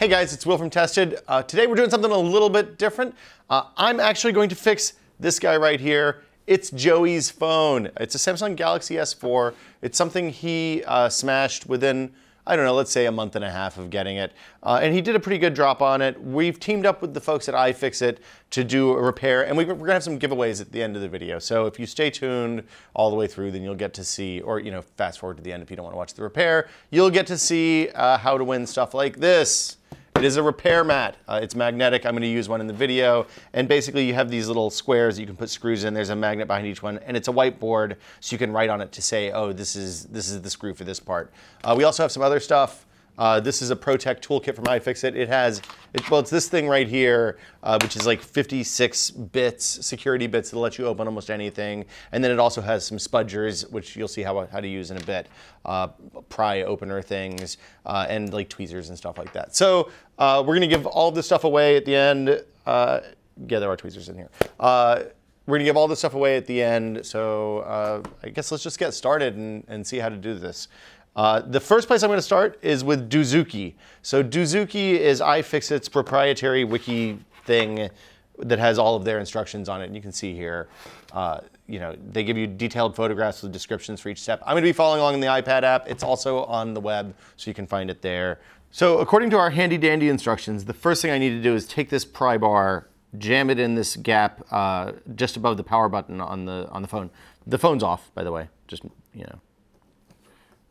Hey guys, it's Will from Tested. Uh, today we're doing something a little bit different. Uh, I'm actually going to fix this guy right here. It's Joey's phone. It's a Samsung Galaxy S4. It's something he uh, smashed within I don't know, let's say a month and a half of getting it. Uh, and he did a pretty good drop on it. We've teamed up with the folks at iFixit to do a repair, and we, are gonna have some giveaways at the end of the video. So if you stay tuned all the way through, then you'll get to see, or you know, fast forward to the end if you don't wanna watch the repair, you'll get to see uh, how to win stuff like this. It is a repair mat. Uh, it's magnetic. I'm going to use one in the video. And basically you have these little squares that you can put screws in. There's a magnet behind each one and it's a whiteboard so you can write on it to say, oh, this is, this is the screw for this part. Uh, we also have some other stuff. Uh, this is a ProTech toolkit from iFixit. It has, it, well, it's this thing right here, uh, which is like 56 bits, security bits that let you open almost anything. And then it also has some spudgers, which you'll see how, how to use in a bit, uh, pry opener things, uh, and like tweezers and stuff like that. So uh, we're gonna give all this stuff away at the end. Uh, yeah, there are tweezers in here. we're gonna give all this stuff away at the end. So I guess let's just get started and, and see how to do this. Uh, the first place I'm going to start is with Dozuki. So Dozuki is iFixit's proprietary wiki thing that has all of their instructions on it. And you can see here, uh, you know, they give you detailed photographs with descriptions for each step. I'm going to be following along in the iPad app. It's also on the web, so you can find it there. So according to our handy dandy instructions, the first thing I need to do is take this pry bar, jam it in this gap uh, just above the power button on the on the phone. The phone's off, by the way. Just you know,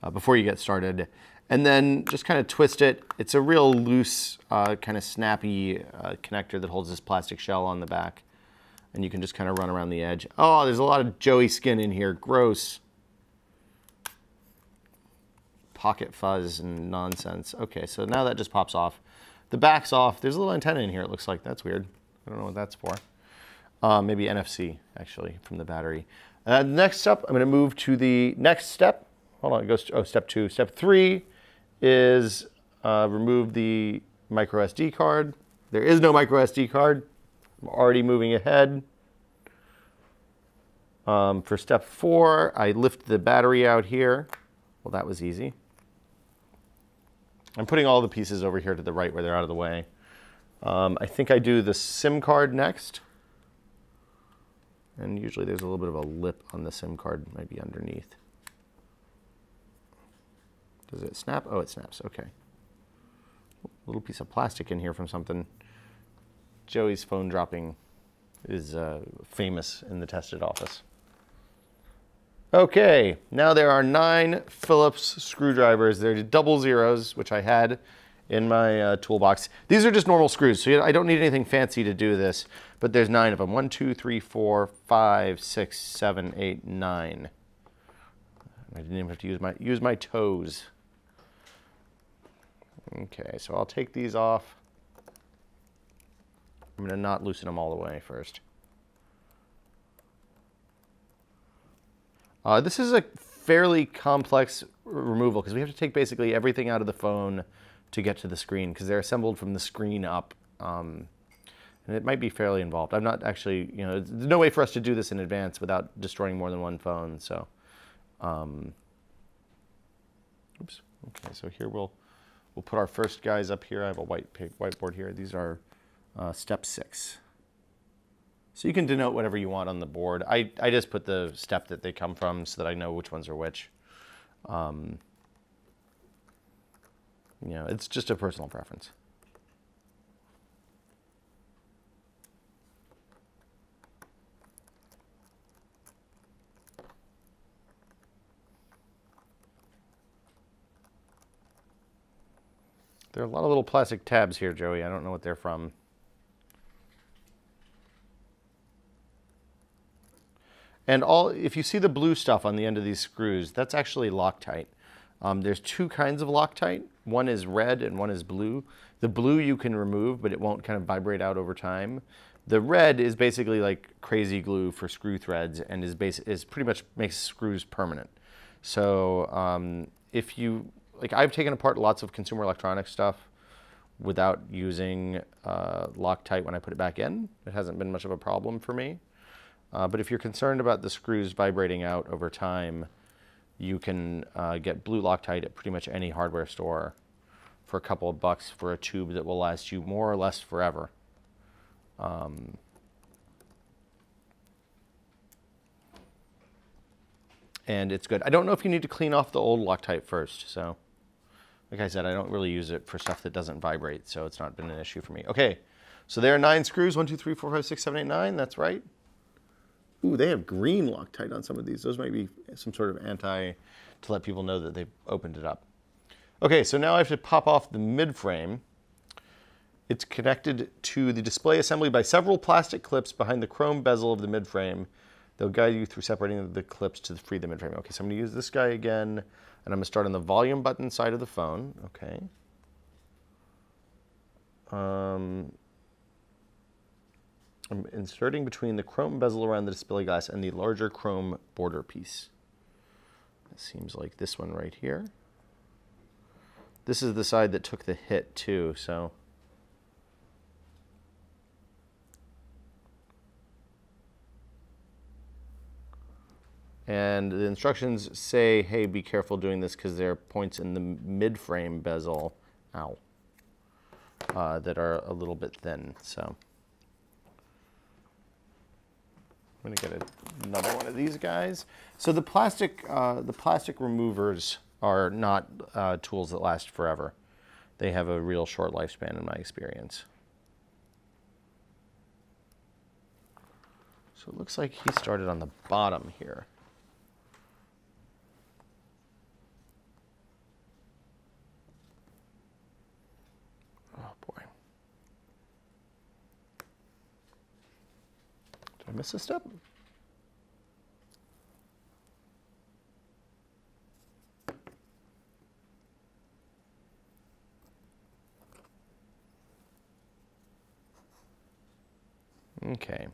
uh, before you get started. And then just kind of twist it. It's a real loose, uh, kind of snappy uh, connector that holds this plastic shell on the back. And you can just kind of run around the edge. Oh, there's a lot of Joey skin in here. Gross. Pocket fuzz and nonsense. Okay, so now that just pops off. The back's off. There's a little antenna in here, it looks like. That's weird. I don't know what that's for. Uh, maybe NFC, actually, from the battery. Uh, next up, I'm going to move to the next step, hold on, it goes oh, step two. Step three is uh, remove the micro SD card. There is no micro SD card. I'm already moving ahead. Um, for step four, I lift the battery out here. Well, that was easy. I'm putting all the pieces over here to the right where they're out of the way. Um, I think I do the SIM card next. And usually there's a little bit of a lip on the SIM card, maybe underneath. Does it snap? Oh, it snaps. Okay. A little piece of plastic in here from something. Joey's phone dropping is uh, famous in the tested office. Okay, now there are nine Phillips screwdrivers. They're double zeros, which I had in my uh, toolbox. These are just normal screws, so I don't need anything fancy to do this, but there's nine of them. One, two, three, four, five, six, seven, eight, nine. I didn't even have to use my, use my toes. Okay, so I'll take these off. I'm going to not loosen them all the way first. Uh, this is a fairly complex removal because we have to take basically everything out of the phone to get to the screen because they're assembled from the screen up. Um, and it might be fairly involved. I'm not actually, you know, there's no way for us to do this in advance without destroying more than one phone. So, um, oops. Okay, so here we'll We'll put our first guys up here. I have a white whiteboard here. These are uh, step six. So you can denote whatever you want on the board. I, I just put the step that they come from so that I know which ones are which. Um, you know, it's just a personal preference. There are a lot of little plastic tabs here, Joey. I don't know what they're from. And all, if you see the blue stuff on the end of these screws, that's actually Loctite. Um, there's two kinds of Loctite. One is red and one is blue. The blue you can remove, but it won't kind of vibrate out over time. The red is basically like crazy glue for screw threads and is, base, is pretty much makes screws permanent. So um, if you like I've taken apart lots of consumer electronics stuff without using uh, Loctite when I put it back in. It hasn't been much of a problem for me. Uh, but if you're concerned about the screws vibrating out over time, you can uh, get blue Loctite at pretty much any hardware store for a couple of bucks for a tube that will last you more or less forever. Um, and it's good. I don't know if you need to clean off the old Loctite first. So, like I said, I don't really use it for stuff that doesn't vibrate, so it's not been an issue for me. Okay, so there are nine screws. One, two, three, four, five, six, seven, eight, nine. That's right. Ooh, they have green Loctite on some of these. Those might be some sort of anti to let people know that they've opened it up. Okay, so now I have to pop off the mid frame. It's connected to the display assembly by several plastic clips behind the chrome bezel of the mid frame. They'll guide you through separating the clips to free the mid frame. Okay, so I'm gonna use this guy again, and I'm gonna start on the volume button side of the phone. Okay. Um, I'm inserting between the chrome bezel around the display glass and the larger chrome border piece. It seems like this one right here. This is the side that took the hit too, so. And the instructions say, hey, be careful doing this because there are points in the mid-frame bezel, ow, uh, that are a little bit thin, so. I'm gonna get another one of these guys. So the plastic, uh, the plastic removers are not uh, tools that last forever. They have a real short lifespan in my experience. So it looks like he started on the bottom here. Oh boy. Did I miss a step? Okay.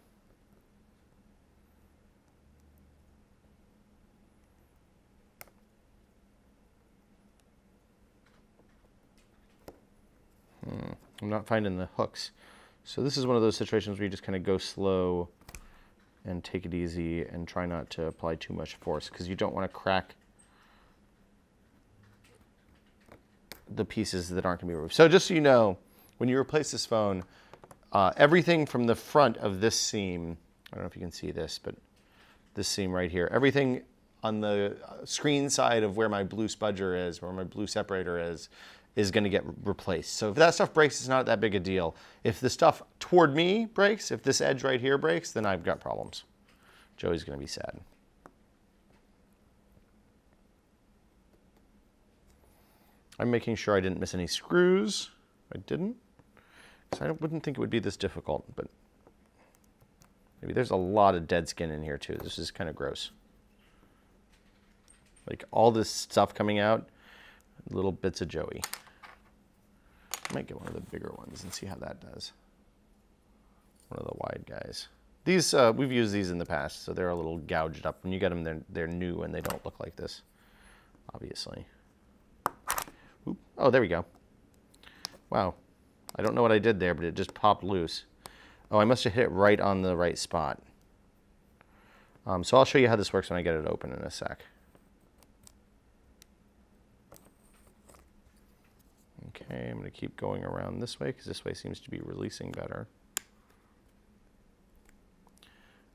Hmm. I'm not finding the hooks. So this is one of those situations where you just kind of go slow and take it easy and try not to apply too much force because you don't want to crack the pieces that aren't going to be removed. So just so you know, when you replace this phone, uh, everything from the front of this seam, I don't know if you can see this, but this seam right here, everything on the uh, screen side of where my blue spudger is, where my blue separator is, is going to get replaced. So if that stuff breaks, it's not that big a deal. If the stuff toward me breaks, if this edge right here breaks, then I've got problems. Joey's going to be sad. I'm making sure I didn't miss any screws. I didn't. So I wouldn't think it would be this difficult, but maybe there's a lot of dead skin in here too. This is kind of gross. Like all this stuff coming out, little bits of Joey. Might get one of the bigger ones and see how that does. One of the wide guys. These, uh, we've used these in the past, so they're a little gouged up. When you get them, they're, they're new and they don't look like this, obviously. Oop. Oh, there we go. Wow. I don't know what I did there, but it just popped loose. Oh, I must have hit it right on the right spot. Um, so I'll show you how this works when I get it open in a sec. Okay, I'm going to keep going around this way because this way seems to be releasing better.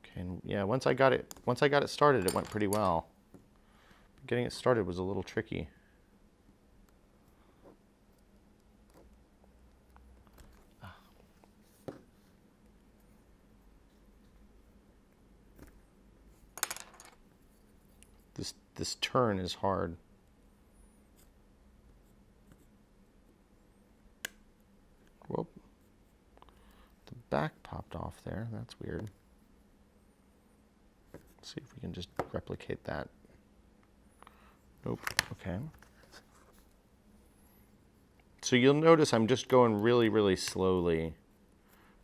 Okay, and yeah, once I got it, once I got it started, it went pretty well. Getting it started was a little tricky. Ah. This this turn is hard. Whoop. The back popped off there. That's weird. Let's see if we can just replicate that. Nope. Okay. So you'll notice I'm just going really, really slowly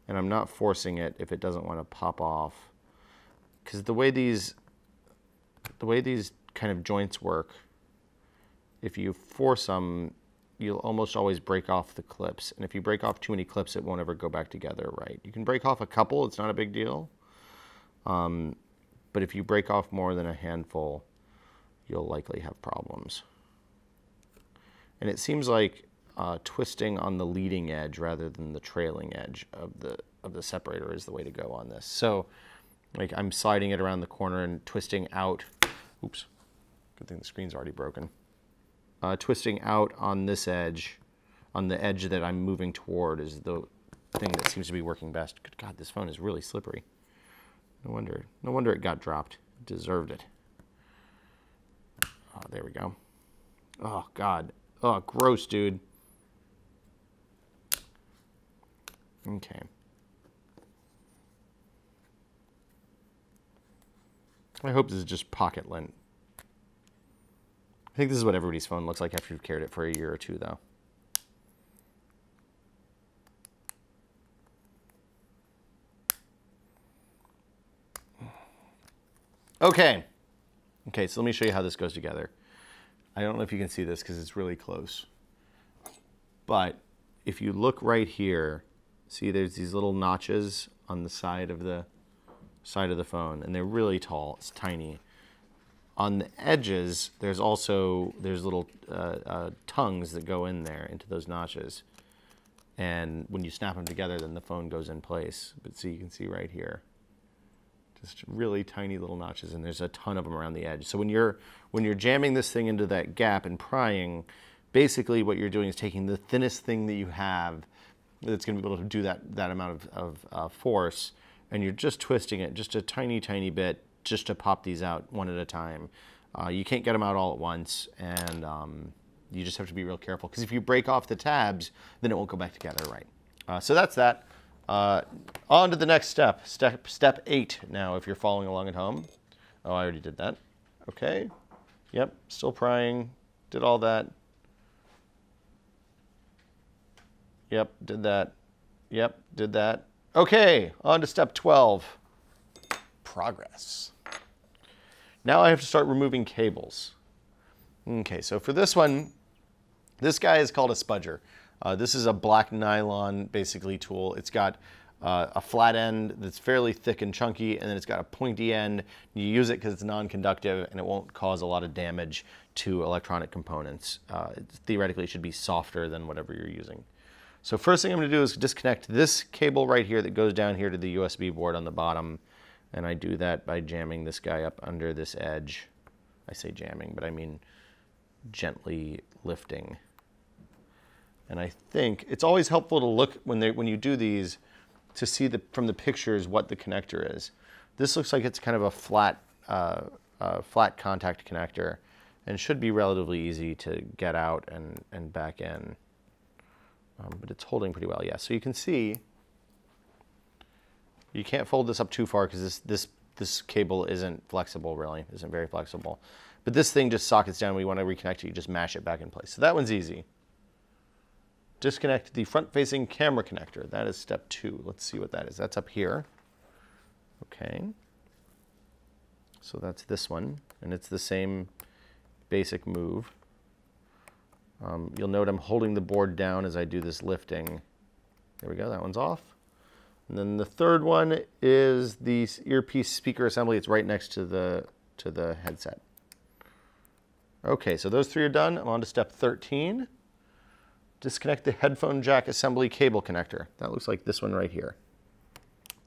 and I'm not forcing it if it doesn't want to pop off. Because the way these the way these kind of joints work, if you force them, you'll almost always break off the clips. And if you break off too many clips, it won't ever go back together right. You can break off a couple, it's not a big deal. Um, but if you break off more than a handful, you'll likely have problems. And it seems like uh, twisting on the leading edge rather than the trailing edge of the of the separator is the way to go on this. So like I'm sliding it around the corner and twisting out. Oops, good thing the screen's already broken. Uh, twisting out on this edge, on the edge that I'm moving toward is the thing that seems to be working best. Good God, this phone is really slippery. No wonder, no wonder it got dropped. Deserved it. Oh, there we go. Oh God. Oh, gross, dude. Okay. I hope this is just pocket lint. I think this is what everybody's phone looks like after you've carried it for a year or two, though. Okay. Okay, so let me show you how this goes together. I don't know if you can see this because it's really close. But if you look right here, see there's these little notches on the side of the side of the phone and they're really tall, it's tiny. On the edges, there's also, there's little uh, uh, tongues that go in there into those notches. And when you snap them together, then the phone goes in place. But see, you can see right here, just really tiny little notches and there's a ton of them around the edge. So when you're, when you're jamming this thing into that gap and prying, basically what you're doing is taking the thinnest thing that you have that's going to be able to do that, that amount of, of uh, force and you're just twisting it just a tiny, tiny bit just to pop these out one at a time. Uh, you can't get them out all at once and um, you just have to be real careful because if you break off the tabs, then it won't go back together right. Uh, so that's that. Uh, on to the next step, step, step eight now if you're following along at home. Oh, I already did that. Okay. Yep, still prying, did all that. Yep, did that. Yep, did that. Okay, on to step 12, progress. Now I have to start removing cables. Okay, so for this one, this guy is called a spudger. Uh, this is a black nylon, basically, tool. It's got uh, a flat end that's fairly thick and chunky, and then it's got a pointy end. You use it because it's non-conductive, and it won't cause a lot of damage to electronic components. Uh, it theoretically should be softer than whatever you're using. So first thing I'm going to do is disconnect this cable right here that goes down here to the USB board on the bottom, and I do that by jamming this guy up under this edge. I say jamming, but I mean gently lifting. And I think it's always helpful to look when they when you do these to see the from the pictures what the connector is. This looks like it's kind of a flat uh, uh, flat contact connector and should be relatively easy to get out and, and back in. Um, but it's holding pretty well, yeah. So you can see you can't fold this up too far because this, this, this cable isn't flexible really, isn't very flexible. But this thing just sockets down. We want to reconnect it. You just mash it back in place. So that one's easy disconnect the front-facing camera connector. That is step two. Let's see what that is. That's up here. Okay. So that's this one, and it's the same basic move. Um, you'll note I'm holding the board down as I do this lifting. There we go, that one's off. And then the third one is the earpiece speaker assembly. It's right next to the, to the headset. Okay, so those three are done. I'm on to step 13 disconnect the headphone jack assembly cable connector. That looks like this one right here.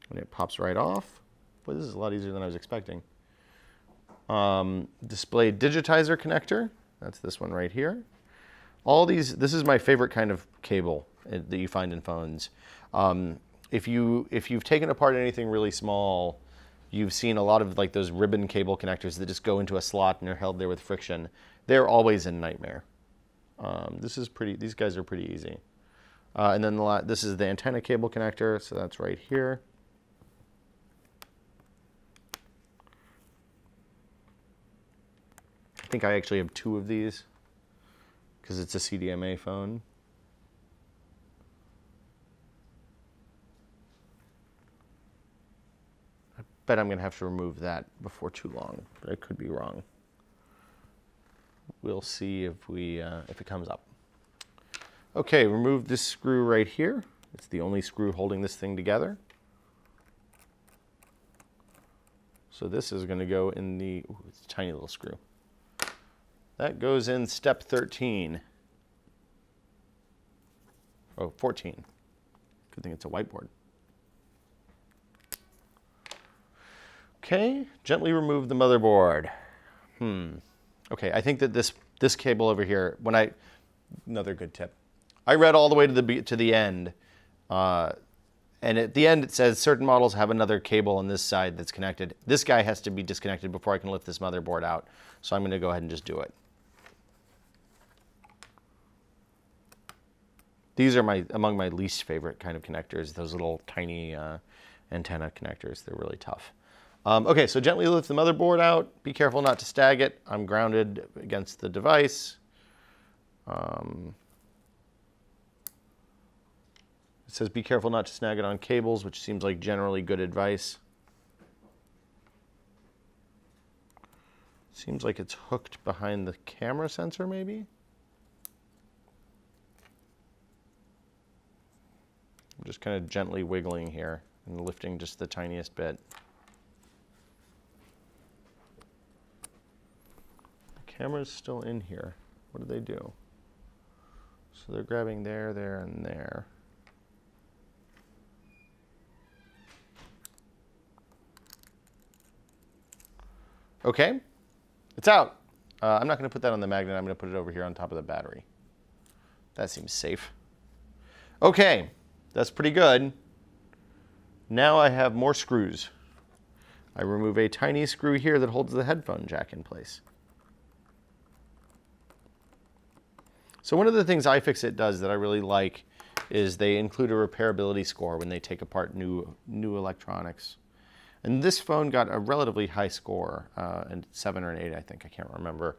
And it pops right off. Boy, this is a lot easier than I was expecting. Um, display digitizer connector. That's this one right here. All these, this is my favorite kind of cable uh, that you find in phones. Um, if, you, if you've taken apart anything really small, you've seen a lot of like those ribbon cable connectors that just go into a slot and are held there with friction. They're always a nightmare. Um, this is pretty, these guys are pretty easy. Uh, and then the this is the antenna cable connector, so that's right here. I think I actually have two of these because it's a CDMA phone. Bet I'm going to have to remove that before too long, but I could be wrong we'll see if, we, uh, if it comes up. Okay, remove this screw right here. It's the only screw holding this thing together. So this is going to go in the, ooh, it's a tiny little screw. That goes in step 13. Oh, 14. Good thing it's a whiteboard. Okay, gently remove the motherboard. Hmm. Okay, I think that this this cable over here, when I, another good tip. I read all the way to the to the end, uh, and at the end it says certain models have another cable on this side that's connected. This guy has to be disconnected before I can lift this motherboard out. So I'm going to go ahead and just do it. These are my among my least favorite kind of connectors. Those little tiny uh, antenna connectors. They're really tough. Um, okay, so gently lift the motherboard out. Be careful not to stag it. I'm grounded against the device. Um, it says be careful not to snag it on cables, which seems like generally good advice. Seems like it's hooked behind the camera sensor, maybe? I'm just kind of gently wiggling here and lifting just the tiniest bit. Camera's still in here. What do they do? So they're grabbing there, there, and there. Okay, it's out. Uh, I'm not going to put that on the magnet. I'm going to put it over here on top of the battery. That seems safe. Okay, that's pretty good. Now I have more screws. I remove a tiny screw here that holds the headphone jack in place. So one of the things iFixit does that I really like is they include a repairability score when they take apart new, new electronics. And this phone got a relatively high score, uh, and seven or an eight, I think, I can't remember.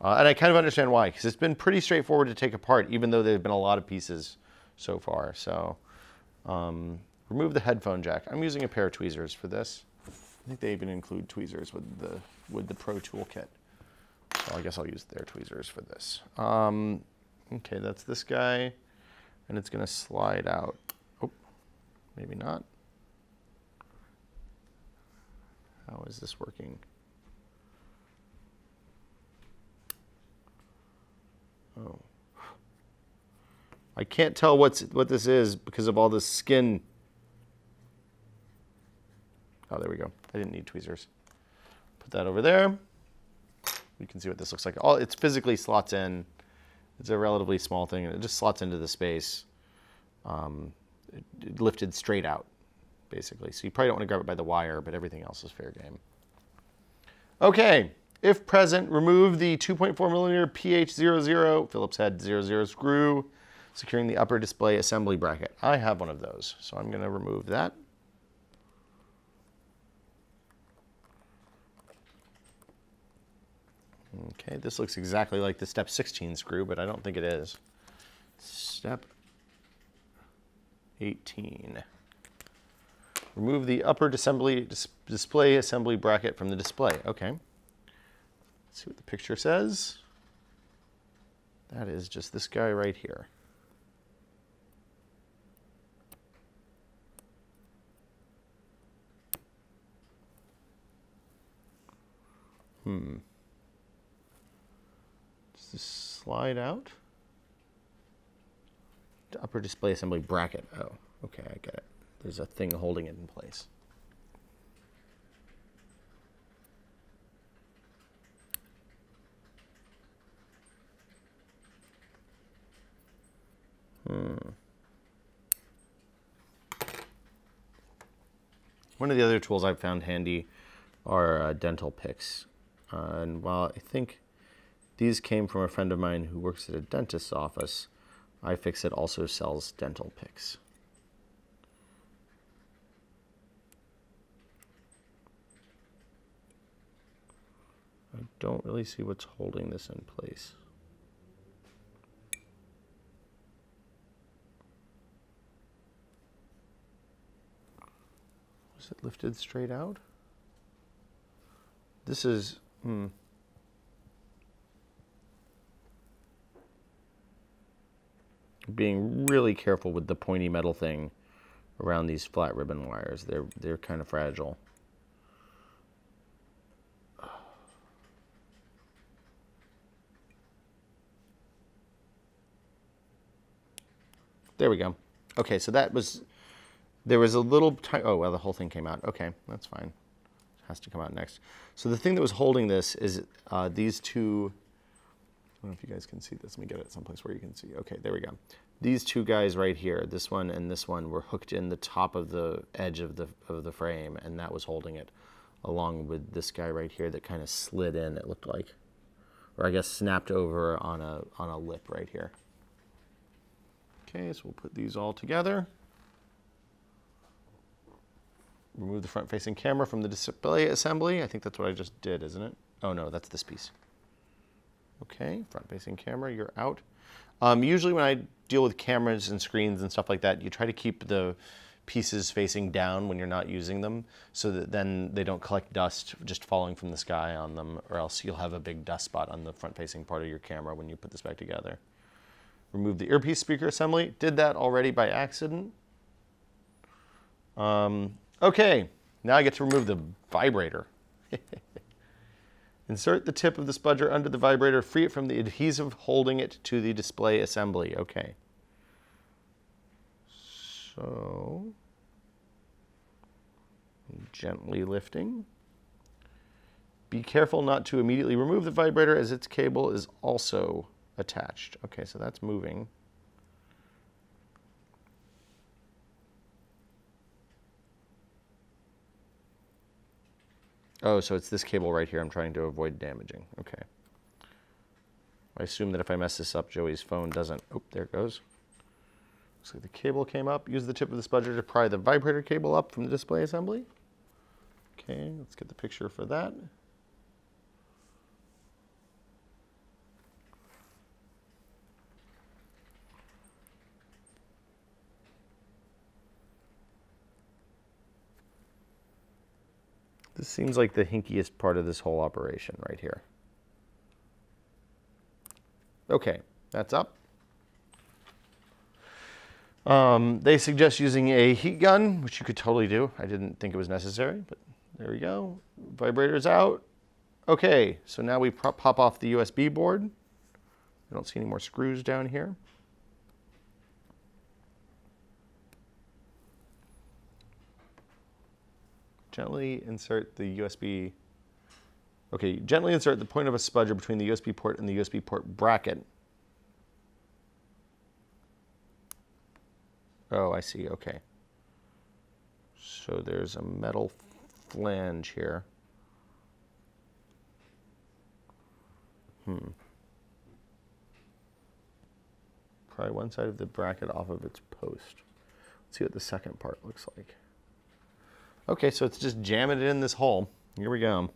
Uh, and I kind of understand why, because it's been pretty straightforward to take apart, even though there have been a lot of pieces so far. So um, remove the headphone jack. I'm using a pair of tweezers for this. I think they even include tweezers with the, with the Pro Toolkit. So I guess I'll use their tweezers for this. Um, okay, that's this guy. And it's to slide out. Oh, maybe not. How is this working? Oh. I can't tell what's what this is because of all this skin. Oh, there we go. I didn't need tweezers. Put that over there. You can see what this looks like. All it's physically slots in. It's a relatively small thing, and it just slots into the space. Um, lifted straight out, basically. So you probably don't want to grab it by the wire, but everything else is fair game. Okay, if present, remove the 2.4 millimeter PH00 Phillips head 00 screw securing the upper display assembly bracket. I have one of those, so I'm going to remove that. Okay, this looks exactly like the step 16 screw, but I don't think it is. Step 18. Remove the upper dis display assembly bracket from the display. Okay. Let's see what the picture says. That is just this guy right here. Hmm. Slide out? Upper display assembly bracket. Oh, okay, I get it. There's a thing holding it in place. Hmm. One of the other tools I've found handy are uh, dental picks. Uh, and while I think these came from a friend of mine who works at a dentist's office, iFixit also sells dental picks. I don't really see what's holding this in place. Was it lifted straight out? This is, hmm. Being really careful with the pointy metal thing around these flat ribbon wires. They're, they're kind of fragile. There we go. Okay, so that was, there was a little, oh, well, the whole thing came out. Okay, that's fine. It has to come out next. So the thing that was holding this is uh, these two, I don't know if you guys can see this. Let me get it someplace where you can see. Okay, there we go. These two guys right here, this one and this one, were hooked in the top of the edge of the of the frame, and that was holding it, along with this guy right here that kind of slid in. It looked like, or I guess snapped over on a on a lip right here. Okay, so we'll put these all together. Remove the front-facing camera from the display assembly. I think that's what I just did, isn't it? Oh no, that's this piece. Okay, front-facing camera, you're out. Um, usually when I deal with cameras and screens and stuff like that, you try to keep the pieces facing down when you're not using them so that then they don't collect dust just falling from the sky on them or else you'll have a big dust spot on the front-facing part of your camera when you put this back together. Remove the earpiece speaker assembly. Did that already by accident. Um, okay, now I get to remove the vibrator. Insert the tip of the spudger under the vibrator, free it from the adhesive holding it to the display assembly. Okay. So, gently lifting. Be careful not to immediately remove the vibrator as its cable is also attached. Okay, so that's moving. Oh, so it's this cable right here I'm trying to avoid damaging. Okay. I assume that if I mess this up, Joey's phone doesn't. Oh, there it goes. Looks like the cable came up. Use the tip of the spudger to pry the vibrator cable up from the display assembly. Okay, let's get the picture for that. This seems like the hinkiest part of this whole operation right here. Okay, that's up. Um, they suggest using a heat gun, which you could totally do. I didn't think it was necessary, but there we go. Vibrator's out. Okay, so now we pop off the USB board. I don't see any more screws down here. Gently insert the USB. Okay, gently insert the point of a spudger between the USB port and the USB port bracket. Oh, I see, okay. So there's a metal flange here. Hmm. Pry one side of the bracket off of its post. Let's see what the second part looks like. Okay, so it's just jamming it in this hole. Here we go.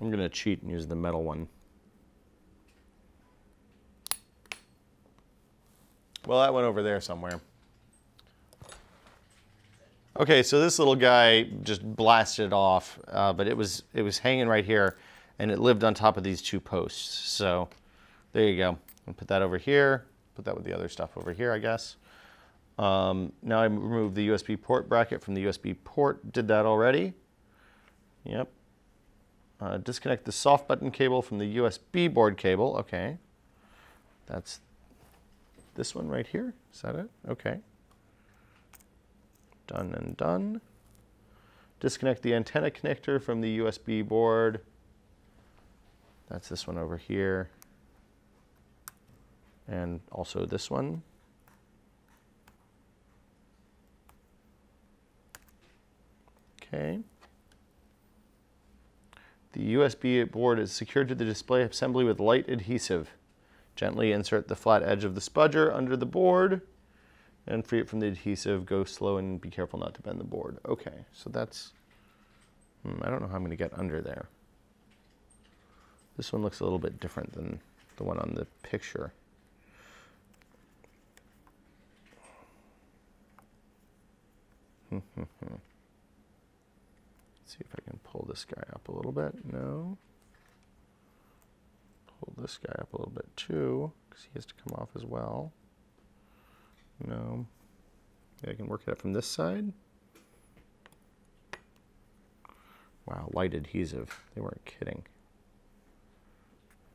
I'm going to cheat and use the metal one. Well, that went over there somewhere. Okay, so this little guy just blasted off, uh, but it was it was hanging right here, and it lived on top of these two posts. So there you go. I'll put that over here. Put that with the other stuff over here, I guess. Um, now I removed the USB port bracket from the USB port. Did that already. Yep. Uh, disconnect the soft button cable from the USB board cable. Okay. That's this one right here. Is that it? Okay. Done and done. Disconnect the antenna connector from the USB board. That's this one over here. And also this one. Okay. The USB board is secured to the display assembly with light adhesive. Gently insert the flat edge of the spudger under the board and free it from the adhesive. Go slow and be careful not to bend the board. Okay, so that's, hmm, I don't know how I'm to get under there. This one looks a little bit different than the one on the picture. Let's see if I can pull this guy up a little bit. No. Pull this guy up a little bit too, because he has to come off as well. No. I can work it out from this side. Wow, light adhesive. They weren't kidding.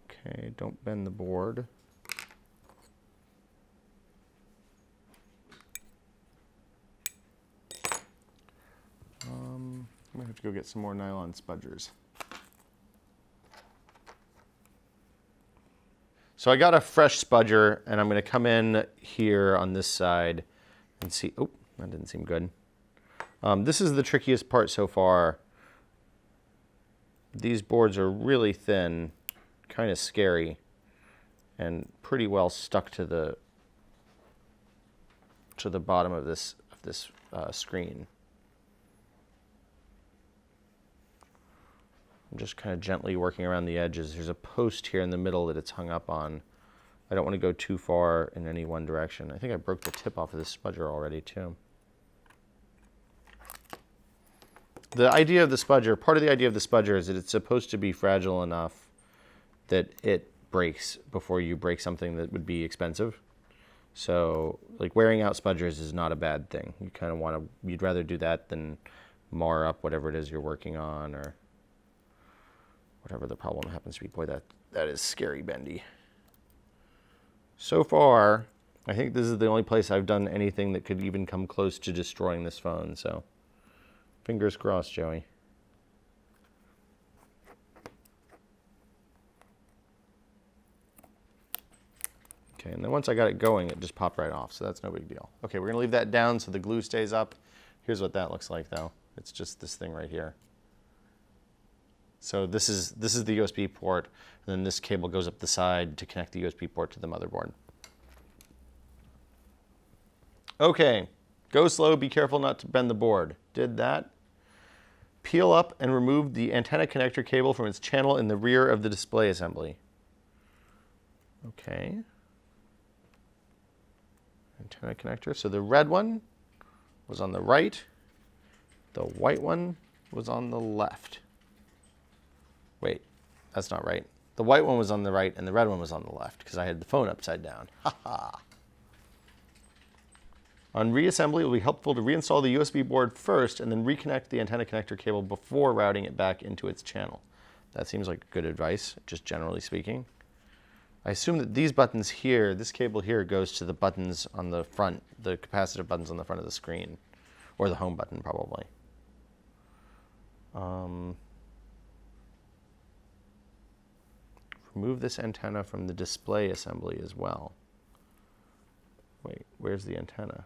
Okay, don't bend the board. Um, I'm gonna have to go get some more nylon spudgers. So I got a fresh spudger and I'm gonna come in here on this side and see, oh, that didn't seem good. Um, this is the trickiest part so far. These boards are really thin, kind of scary, and pretty well stuck to the to the bottom of this of this uh, screen. I'm just kind of gently working around the edges. There's a post here in the middle that it's hung up on. I don't want to go too far in any one direction. I think I broke the tip off of this spudger already too. The idea of the spudger, part of the idea of the spudger is that it's supposed to be fragile enough that it breaks before you break something that would be expensive. So like wearing out spudgers is not a bad thing. You kind of want to, you'd rather do that than mar up whatever it is you're working on or whatever the problem happens to be. Boy, that, that is scary bendy. So far, I think this is the only place I've done anything that could even come close to destroying this phone, so fingers crossed, Joey. Okay, and then once I got it going, it just popped right off, so that's no big deal. Okay, we're gonna leave that down so the glue stays up. Here's what that looks like though. It's just this thing right here. So this is, this is the USB port, and then this cable goes up the side to connect the USB port to the motherboard. Okay, go slow, be careful not to bend the board. Did that. Peel up and remove the antenna connector cable from its channel in the rear of the display assembly. Okay. Antenna connector. So the red one was on the right. The white one was on the left. Wait, that's not right. The white one was on the right and the red one was on the left because I had the phone upside down. Ha ha. On reassembly, it will be helpful to reinstall the USB board first and then reconnect the antenna connector cable before routing it back into its channel. That seems like good advice, just generally speaking. I assume that these buttons here, this cable here goes to the buttons on the front, the capacitive buttons on the front of the screen, or the home button probably. Um, remove this antenna from the display assembly as well. Wait, where's the antenna?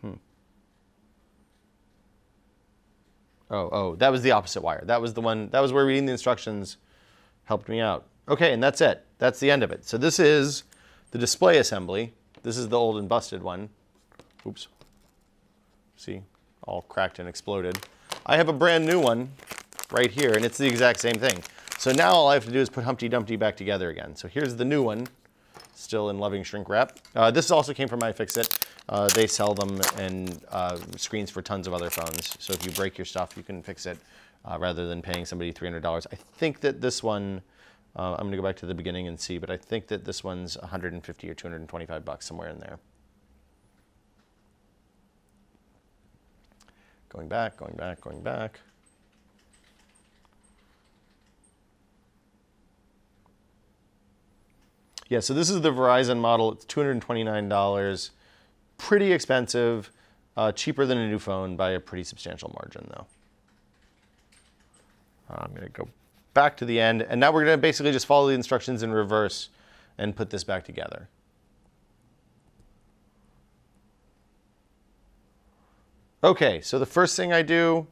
Hmm. Oh, oh, that was the opposite wire. That was the one, that was where reading the instructions helped me out. Okay, and that's it. That's the end of it. So this is the display assembly. This is the old and busted one. Oops. See, all cracked and exploded. I have a brand new one right here, and it's the exact same thing. So now all I have to do is put Humpty Dumpty back together again. So here's the new one, still in loving shrink wrap. Uh, this also came from iFixit. Uh, they sell them and uh, screens for tons of other phones. So if you break your stuff, you can fix it uh, rather than paying somebody $300. I think that this one, uh, I'm gonna go back to the beginning and see, but I think that this one's 150 or 225 bucks, somewhere in there. Going back, going back, going back. Yeah, so this is the Verizon model. It's $229. Pretty expensive, uh, cheaper than a new phone by a pretty substantial margin though. Uh, I'm going to go back to the end. And now we're going to basically just follow the instructions in reverse and put this back together. Okay, so the first thing I do,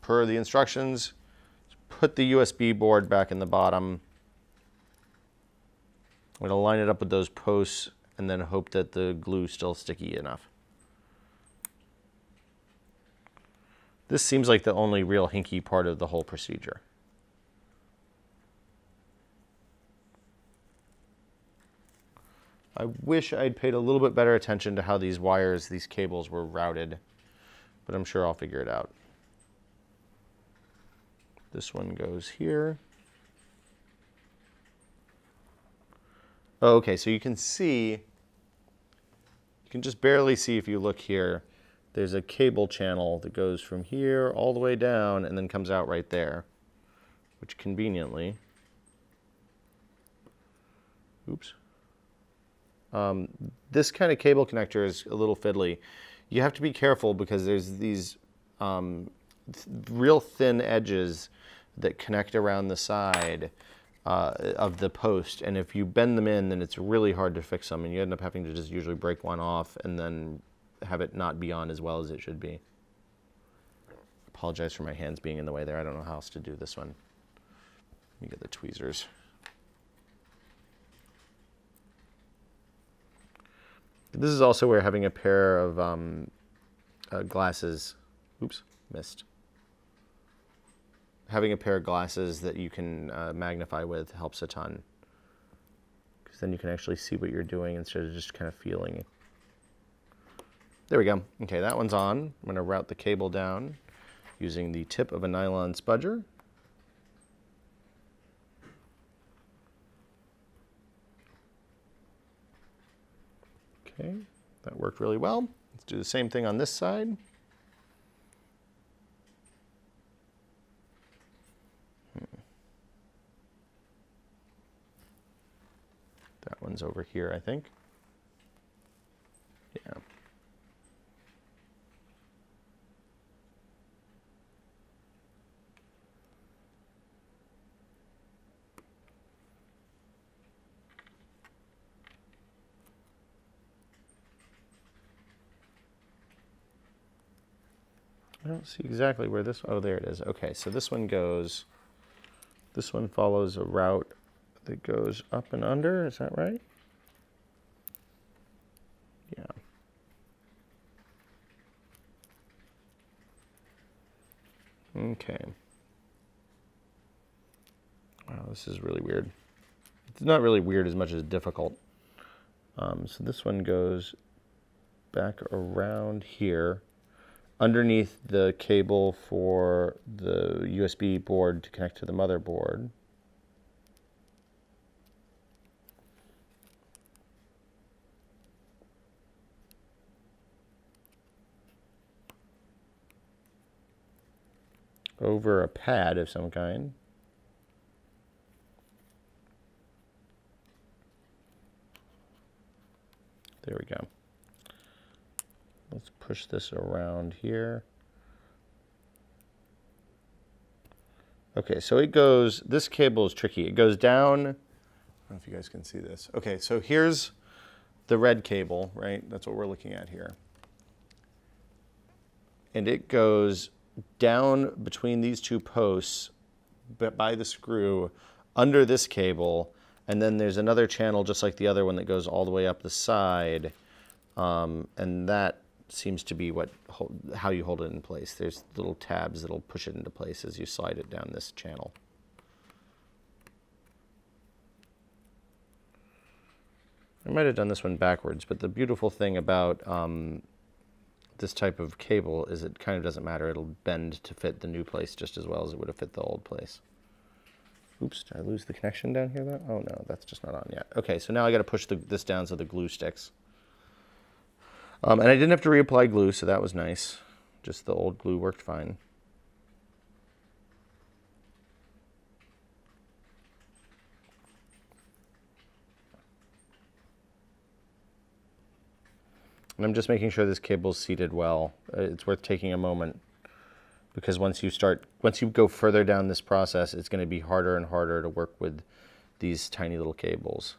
per the instructions, put the USB board back in the bottom. I'm to line it up with those posts and then hope that the glue is still sticky enough. This seems like the only real hinky part of the whole procedure. I wish I'd paid a little bit better attention to how these wires, these cables were routed, but I'm sure I'll figure it out. This one goes here. Oh, okay, so you can see, you can just barely see if you look here, there's a cable channel that goes from here all the way down and then comes out right there, which conveniently, oops, um, this kind of cable connector is a little fiddly. You have to be careful because there's these um, th real thin edges that connect around the side uh, of the post. And if you bend them in, then it's really hard to fix them. And you end up having to just usually break one off and then have it not be on as well as it should be. Apologize for my hands being in the way there. I don't know how else to do this one. Let me get the tweezers. This is also where having a pair of um, uh, glasses, oops, missed. Having a pair of glasses that you can uh, magnify with helps a ton. Because then you can actually see what you're doing instead of just kind of feeling. There we go. Okay, that one's on. I'm going to route the cable down using the tip of a nylon spudger. Okay, that worked really well. Let's do the same thing on this side. Hmm. That one's over here, I think. Yeah. I don't see exactly where this, oh, there it is. Okay, so this one goes, this one follows a route that goes up and under, is that right? Yeah. Okay. Wow, this is really weird. It's not really weird as much as difficult. Um, so this one goes back around here underneath the cable for the USB board to connect to the motherboard. Over a pad of some kind. There we go. Push this around here. Okay, so it goes, this cable is tricky. It goes down, I don't know if you guys can see this. Okay, so here's the red cable, right? That's what we're looking at here. And it goes down between these two posts but by the screw under this cable. And then there's another channel just like the other one that goes all the way up the side. Um, and that seems to be what how you hold it in place. There's little tabs that'll push it into place as you slide it down this channel. I might have done this one backwards, but the beautiful thing about um, this type of cable is it kind of doesn't matter. It'll bend to fit the new place just as well as it would have fit the old place. Oops, did I lose the connection down here though? Oh no, that's just not on yet. Okay, so now I gotta push the, this down so the glue sticks. Um, and I didn't have to reapply glue, so that was nice. Just the old glue worked fine. And I'm just making sure this cable is seated well. Uh, it's worth taking a moment because once you start, once you go further down this process, it's going to be harder and harder to work with these tiny little cables.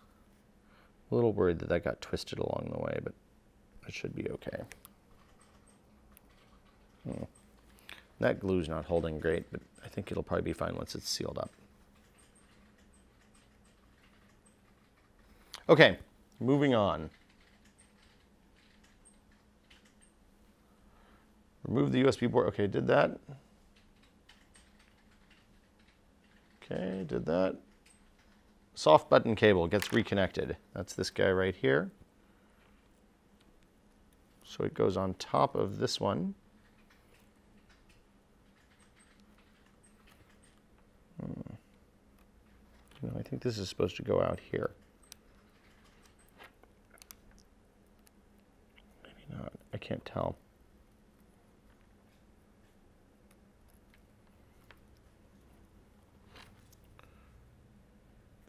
A little worried that that got twisted along the way, but it should be okay. Hmm. That glue's not holding great, but I think it'll probably be fine once it's sealed up. Okay, moving on. Remove the USB board. Okay, did that. Okay, did that. soft button cable gets reconnected. That's this guy right here. So it goes on top of this one. Hmm. No, I think this is supposed to go out here. Maybe not. I can't tell.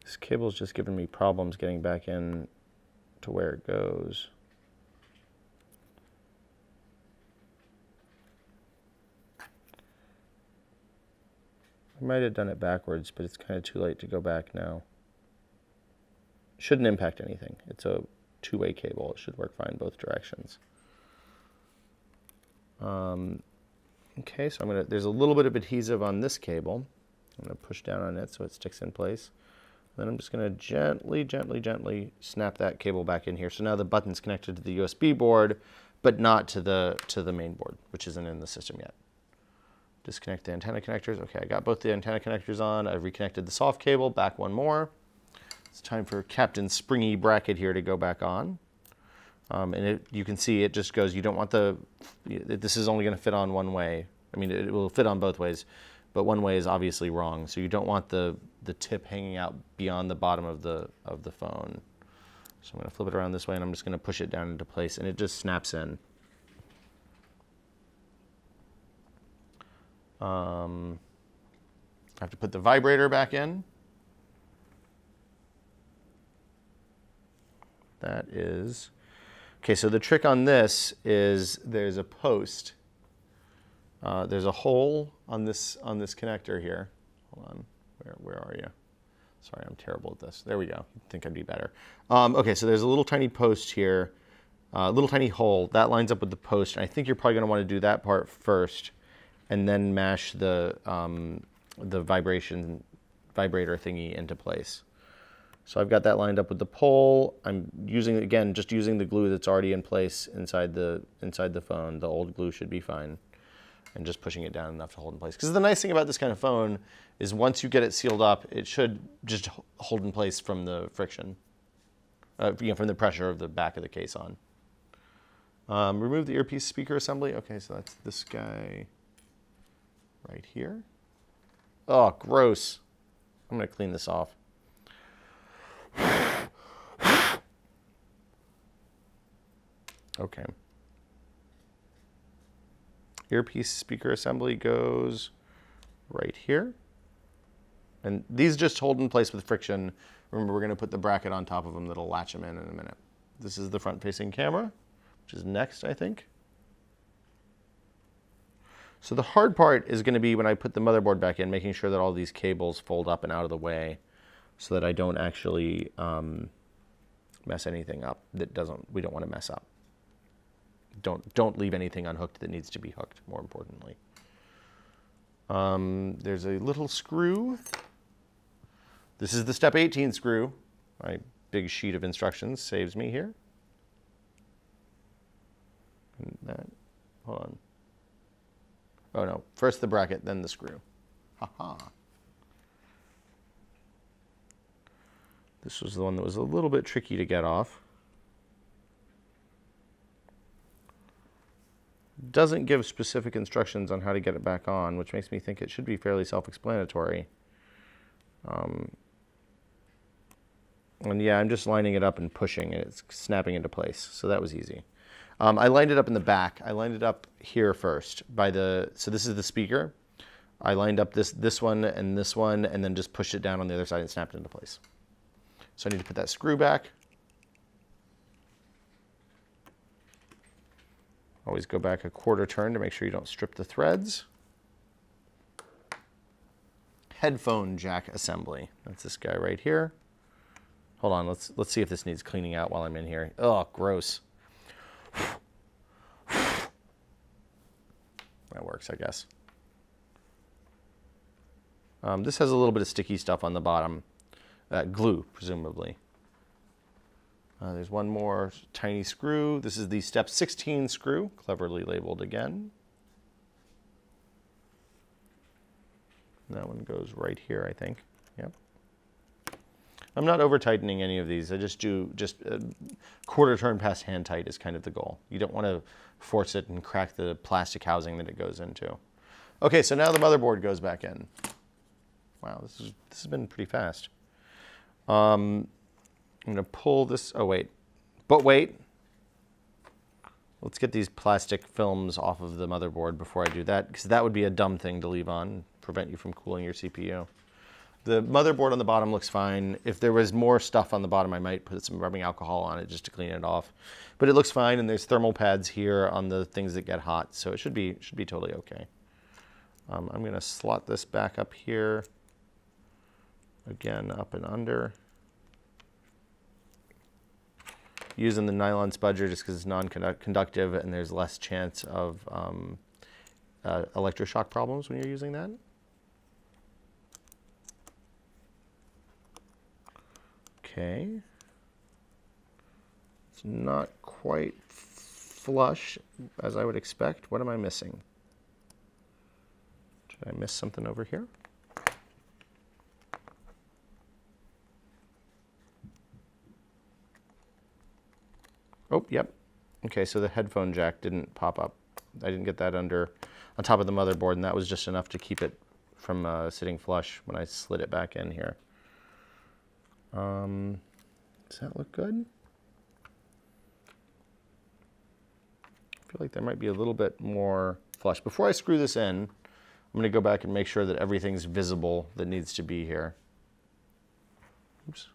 This cable's just giving me problems getting back in to where it goes. I might have done it backwards, but it's kind of too late to go back now. Shouldn't impact anything. It's a two-way cable. It should work fine both directions. Um, okay, so I'm gonna, there's a little bit of adhesive on this cable. I'm gonna push down on it so it sticks in place. Then I'm just gonna gently, gently, gently snap that cable back in here. So now the button's connected to the USB board, but not to the, to the main board, which isn't in the system yet. Disconnect the antenna connectors. Okay, I got both the antenna connectors on. I've reconnected the soft cable, back one more. It's time for Captain Springy bracket here to go back on. Um, and it, you can see it just goes, you don't want the, this is only gonna fit on one way. I mean, it will fit on both ways, but one way is obviously wrong. So you don't want the, the tip hanging out beyond the bottom of the, of the phone. So I'm gonna flip it around this way and I'm just gonna push it down into place and it just snaps in. Um, I have to put the vibrator back in. That is, okay, so the trick on this is there's a post. Uh, there's a hole on this, on this connector here. Hold on, where, where are you? Sorry, I'm terrible at this. There we go. I think I'd be better. Um, okay, so there's a little tiny post here, a uh, little tiny hole. That lines up with the post. I think you're probably going to want to do that part first and then mash the, um, the vibration vibrator thingy into place. So I've got that lined up with the pole. I'm using, again, just using the glue that's already in place inside the, inside the phone. The old glue should be fine. And just pushing it down enough to hold in place. Because the nice thing about this kind of phone is once you get it sealed up, it should just hold in place from the friction, uh, you know, from the pressure of the back of the case on. Um, remove the earpiece speaker assembly. Okay, so that's this guy right here. Oh, gross. I'm going to clean this off. Okay. Earpiece speaker assembly goes right here. And these just hold in place with friction. Remember, we're going to put the bracket on top of them that'll latch them in in a minute. This is the front-facing camera, which is next, I think. So the hard part is going to be when I put the motherboard back in, making sure that all these cables fold up and out of the way so that I don't actually um, mess anything up that doesn't, we don't want to mess up. Don't, don't leave anything unhooked that needs to be hooked, more importantly. Um, there's a little screw. This is the step 18 screw. My big sheet of instructions saves me here. And that, hold on. Oh no, first the bracket, then the screw. Haha. ha. This was the one that was a little bit tricky to get off. Doesn't give specific instructions on how to get it back on, which makes me think it should be fairly self-explanatory. Um, and yeah, I'm just lining it up and pushing, and it's snapping into place. So that was easy. Um, I lined it up in the back. I lined it up here first by the, so this is the speaker. I lined up this, this one and this one and then just pushed it down on the other side and snapped it into place. So I need to put that screw back. Always go back a quarter turn to make sure you don't strip the threads. Headphone jack assembly. That's this guy right here. Hold on, let's let's see if this needs cleaning out while I'm in here. Oh, gross. That works, I guess. Um, this has a little bit of sticky stuff on the bottom. Uh, glue, presumably. Uh, there's one more tiny screw. This is the step 16 screw, cleverly labeled again. That one goes right here, I think. Yep. I'm not over tightening any of these. I just do just a quarter turn past hand tight is kind of the goal. You don't want to force it and crack the plastic housing that it goes into. Okay, so now the motherboard goes back in. Wow, this, is, this has been pretty fast. Um, I'm gonna pull this, oh wait, but wait. Let's get these plastic films off of the motherboard before I do that, because that would be a dumb thing to leave on, prevent you from cooling your CPU. The motherboard on the bottom looks fine. If there was more stuff on the bottom, I might put some rubbing alcohol on it just to clean it off. But it looks fine, and there's thermal pads here on the things that get hot, so it should be should be totally okay. Um, I'm gonna slot this back up here. Again, up and under. Using the nylon spudger just because it's non-conductive and there's less chance of um, uh, electroshock problems when you're using that. Okay. It's not quite flush as I would expect. What am I missing? Did I miss something over here? Oh, yep. Okay, so the headphone jack didn't pop up. I didn't get that under on top of the motherboard, and that was just enough to keep it from uh, sitting flush when I slid it back in here. Um, does that look good? I feel like there might be a little bit more flush. Before I screw this in, I'm going to go back and make sure that everything's visible that needs to be here. Oops.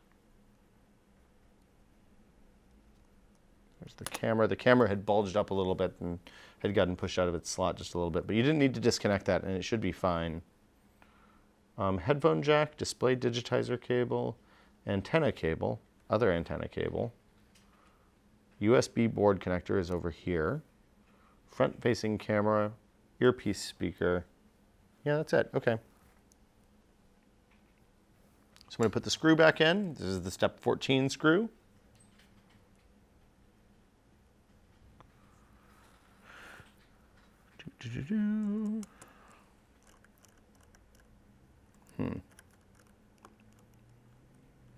There's the camera. The camera had bulged up a little bit and had gotten pushed out of its slot just a little bit, but you didn't need to disconnect that and it should be fine. Um, headphone jack, display digitizer cable, antenna cable, other antenna cable. USB board connector is over here. Front facing camera, earpiece speaker. Yeah, that's it. Okay. So I'm going to put the screw back in. This is the step 14 screw. Hmm.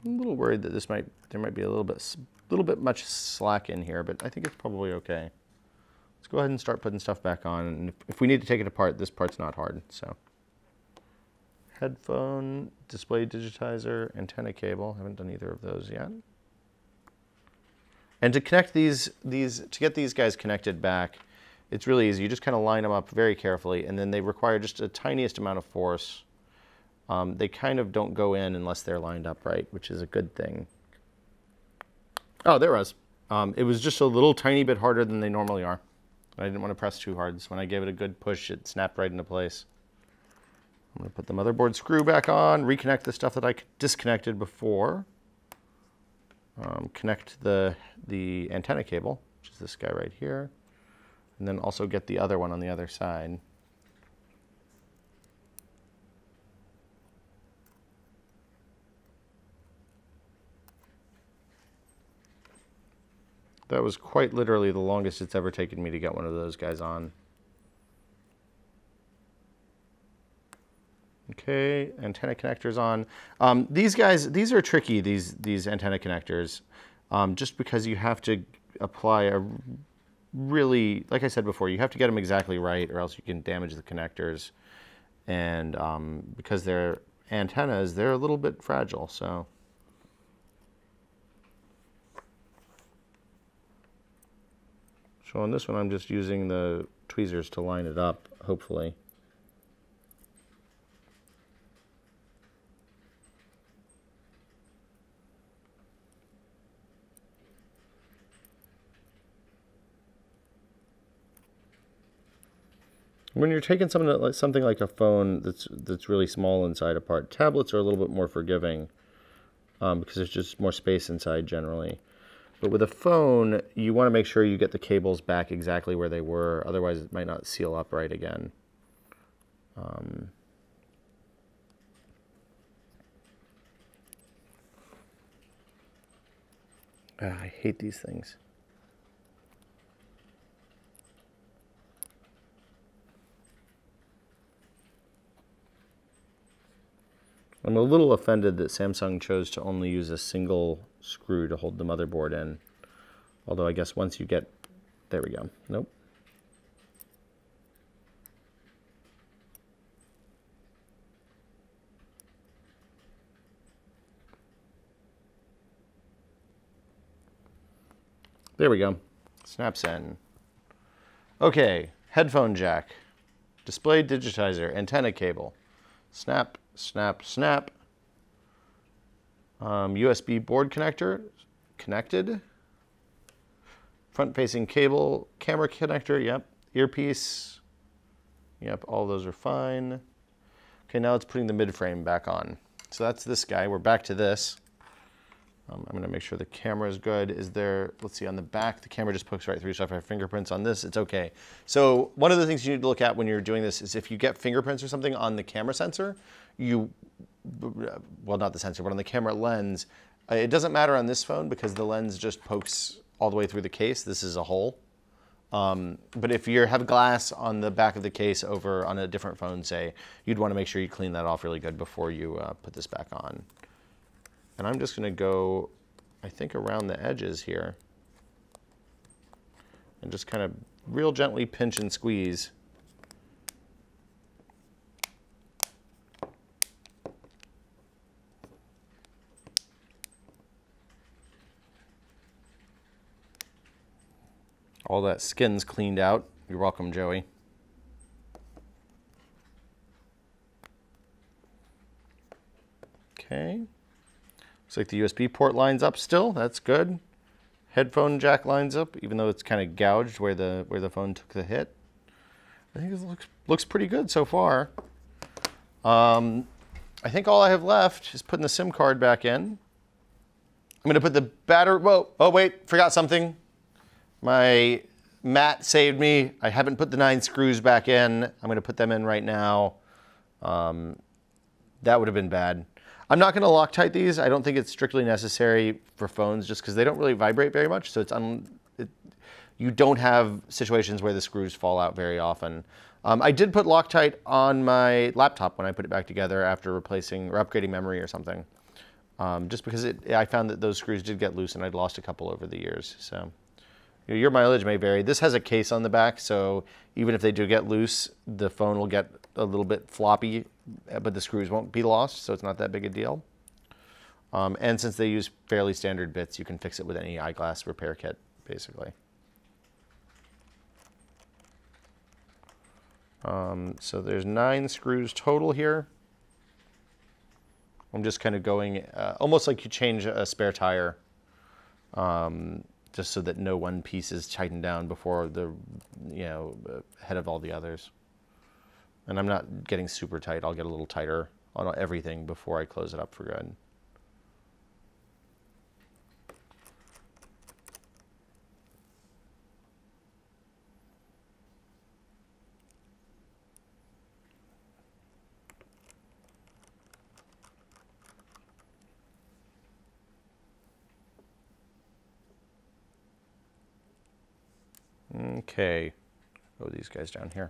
I'm a little worried that this might there might be a little bit a little bit much slack in here, but I think it's probably okay. Let's go ahead and start putting stuff back on. And if, if we need to take it apart, this part's not hard. So headphone, display digitizer, antenna cable. Haven't done either of those yet. And to connect these these to get these guys connected back, it's really easy. You just kind of line them up very carefully, and then they require just a tiniest amount of force um, they kind of don't go in unless they're lined up right, which is a good thing. Oh, there was. Um, it was just a little tiny bit harder than they normally are. I didn't want to press too hard, so when I gave it a good push, it snapped right into place. I'm going to put the motherboard screw back on, reconnect the stuff that I disconnected before. Um, connect the, the antenna cable, which is this guy right here, and then also get the other one on the other side. That was quite literally the longest it's ever taken me to get one of those guys on. Okay, antenna connectors on. Um, these guys, these are tricky, these, these antenna connectors, um, just because you have to apply a really, like I said before, you have to get them exactly right or else you can damage the connectors. And um, because they're antennas, they're a little bit fragile, so. So on this one, I'm just using the tweezers to line it up, hopefully. When you're taking something like something like a phone that's that's really small inside a part, tablets are a little bit more forgiving um, because there's just more space inside generally. But with a phone, you want to make sure you get the cables back exactly where they were, otherwise it might not seal up right again. Um, ah, I hate these things. I'm a little offended that Samsung chose to only use a single screw to hold the motherboard in. Although I guess once you get, there we go. Nope. There we go. Snaps in. Okay, headphone jack, display digitizer, antenna cable, snap, snap, snap. Um, USB board connector, connected. Front-facing cable, camera connector, yep. Earpiece, yep, all those are fine. Okay, now it's putting the mid-frame back on. So that's this guy. We're back to this. Um, I'm gonna make sure the camera is good. Is there, let's see, on the back, the camera just pokes right through, so if I have fingerprints on this, it's okay. So one of the things you need to look at when you're doing this is if you get fingerprints or something on the camera sensor, you, well, not the sensor, but on the camera lens, uh, it doesn't matter on this phone because the lens just pokes all the way through the case. This is a hole. Um, but if you have glass on the back of the case over on a different phone, say, you'd want to make sure you clean that off really good before you uh, put this back on. And I'm just going to go, I think, around the edges here and just kind of real gently pinch and squeeze. All that skin's cleaned out. You're welcome, Joey. Okay. Looks like the USB port lines up still. That's good. Headphone jack lines up, even though it's kind of gouged where the where the phone took the hit. I think it looks looks pretty good so far. Um, I think all I have left is putting the SIM card back in. I'm gonna put the battery. Whoa! Oh wait, forgot something. My mat saved me. I haven't put the nine screws back in. I'm gonna put them in right now. Um, that would have been bad. I'm not gonna Loctite these. I don't think it's strictly necessary for phones just because they don't really vibrate very much. So it's un, it, you don't have situations where the screws fall out very often. Um, I did put Loctite on my laptop when I put it back together after replacing or upgrading memory or something. Um, just because it, I found that those screws did get loose and I'd lost a couple over the years. So your mileage may vary. This has a case on the back, so even if they do get loose, the phone will get a little bit floppy uh, but the screws won't be lost, so it's not that big a deal. Um, and since they use fairly standard bits, you can fix it with any eyeglass repair kit, basically. Um, so there's nine screws total here. I'm just kind of going uh, almost like you change a spare tire, um, just so that no one piece is tightened down before the, you know, head of all the others. And I'm not getting super tight. I'll get a little tighter on everything before I close it up for good. Okay. Oh, these guys down here.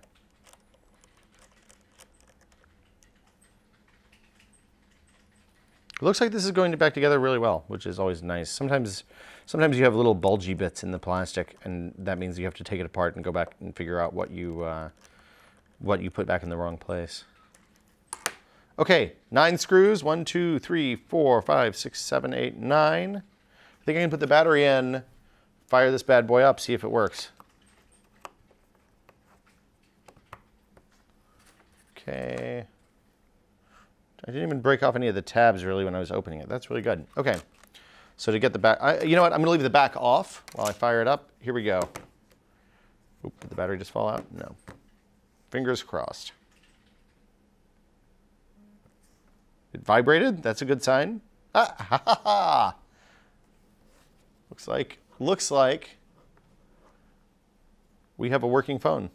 It looks like this is going to back together really well, which is always nice. Sometimes, sometimes you have little bulgy bits in the plastic, and that means you have to take it apart and go back and figure out what you, uh, what you put back in the wrong place. Okay, nine screws. One, two, three, four, five, six, seven, eight, nine. I think I can put the battery in, fire this bad boy up, see if it works. Okay. I didn't even break off any of the tabs really when I was opening it. That's really good. Okay, so to get the back, I, you know what? I'm gonna leave the back off while I fire it up. Here we go. Oop, did the battery just fall out? No. Fingers crossed. It vibrated, that's a good sign. Ah, ha, ha, ha. Looks like, looks like we have a working phone.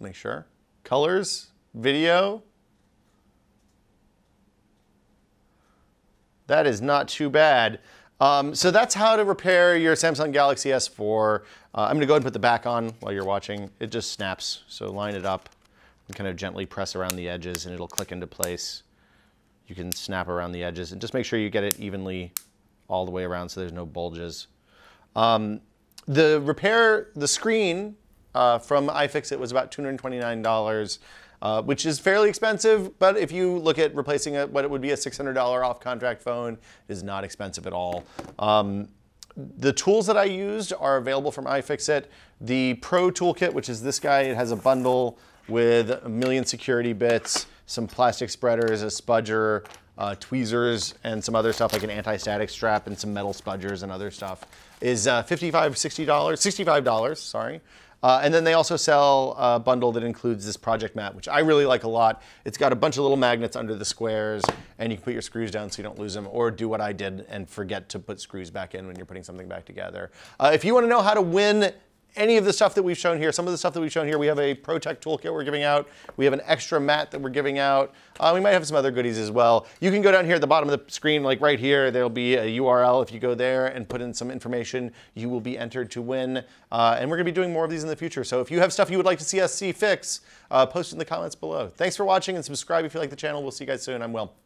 Make sure. Colors, video. That is not too bad. Um, so that's how to repair your Samsung Galaxy S4. Uh, I'm gonna go ahead and put the back on while you're watching. It just snaps, so line it up. and kind of gently press around the edges and it'll click into place. You can snap around the edges and just make sure you get it evenly all the way around so there's no bulges. Um, the repair, the screen uh, from iFixit it was about $229, uh, which is fairly expensive, but if you look at replacing a, what it would be a $600 off contract phone, it is not expensive at all. Um, the tools that I used are available from iFixit. The Pro Toolkit, which is this guy, it has a bundle with a million security bits, some plastic spreaders, a spudger, uh, tweezers, and some other stuff like an anti-static strap and some metal spudgers and other stuff, is uh, $55, $60, $65, sorry. Uh, and then they also sell a bundle that includes this project mat, which I really like a lot. It's got a bunch of little magnets under the squares, and you can put your screws down so you don't lose them, or do what I did and forget to put screws back in when you're putting something back together. Uh, if you want to know how to win any of the stuff that we've shown here, some of the stuff that we've shown here, we have a ProTech toolkit we're giving out. We have an extra mat that we're giving out. Uh, we might have some other goodies as well. You can go down here at the bottom of the screen, like right here, there'll be a URL. If you go there and put in some information, you will be entered to win. Uh, and we're gonna be doing more of these in the future. So if you have stuff you would like to see us see fix, uh, post it in the comments below. Thanks for watching and subscribe if you like the channel. We'll see you guys soon. I'm Will.